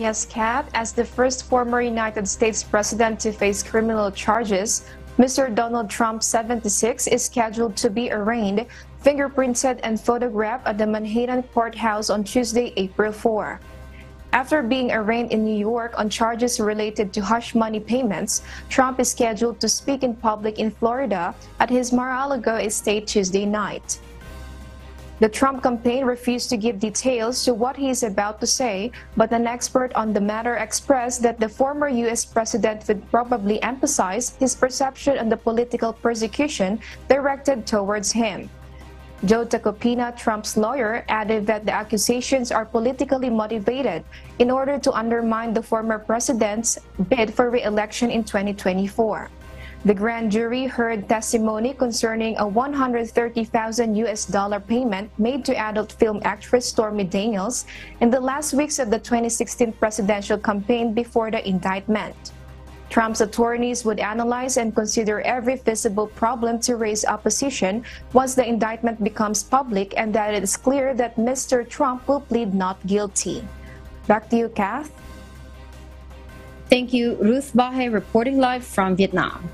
Yes, Kat, as the first former United States president to face criminal charges, Mr. Donald Trump, 76, is scheduled to be arraigned, fingerprinted, and photographed at the Manhattan courthouse on Tuesday, April 4. After being arraigned in New York on charges related to hush money payments, Trump is scheduled to speak in public in Florida at his Mar-a-Lago estate Tuesday night. The Trump campaign refused to give details to what he is about to say, but an expert on the matter expressed that the former U.S. president would probably emphasize his perception on the political persecution directed towards him. Joe Tacopina, Trump's lawyer, added that the accusations are politically motivated in order to undermine the former president's bid for re-election in 2024. The grand jury heard testimony concerning a 130,000 US dollar payment made to adult film actress Stormy Daniels in the last weeks of the 2016 presidential campaign before the indictment. Trump's attorneys would analyze and consider every feasible problem to raise opposition once the indictment becomes public and that it is clear that Mr. Trump will plead not guilty. Back to you, Kath. Thank you, Ruth Bahe, reporting live from Vietnam.